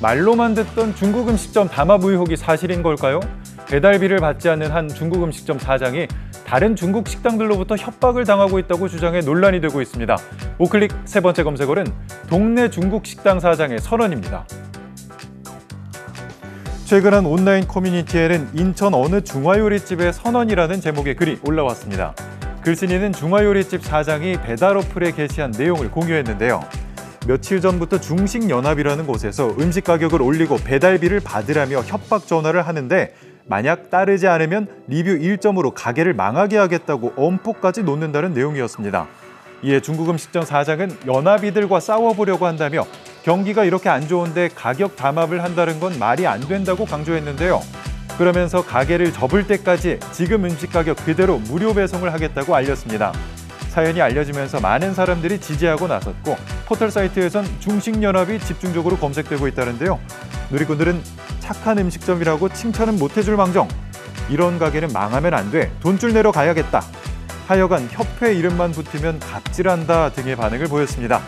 말로만 듣던 중국 음식점 담합 의혹이 사실인 걸까요? 배달비를 받지 않는 한 중국 음식점 사장이 다른 중국 식당들로부터 협박을 당하고 있다고 주장해 논란이 되고 있습니다. 오클릭 세 번째 검색어는 동네 중국 식당 사장의 선언입니다. 최근 한 온라인 커뮤니티에는 인천 어느 중화요리집의 선언이라는 제목의 글이 올라왔습니다. 글쓴이는 중화요리집 사장이 배달 어플에 게시한 내용을 공유했는데요. 며칠 전부터 중식연합이라는 곳에서 음식 가격을 올리고 배달비를 받으라며 협박 전화를 하는데 만약 따르지 않으면 리뷰 1점으로 가게를 망하게 하겠다고 엄포까지 놓는다는 내용이었습니다. 이에 중국 음식점 사장은 연합이들과 싸워보려고 한다며 경기가 이렇게 안 좋은데 가격 담합을 한다는 건 말이 안 된다고 강조했는데요. 그러면서 가게를 접을 때까지 지금 음식 가격 그대로 무료 배송을 하겠다고 알렸습니다. 사연이 알려지면서 많은 사람들이 지지하고 나섰고 포털 사이트에선 중식연합이 집중적으로 검색되고 있다는데요. 누리꾼들은 착한 음식점이라고 칭찬은 못해줄 망정. 이런 가게는 망하면 안 돼. 돈줄 내러 가야겠다. 하여간 협회 이름만 붙으면 갑질한다 등의 반응을 보였습니다.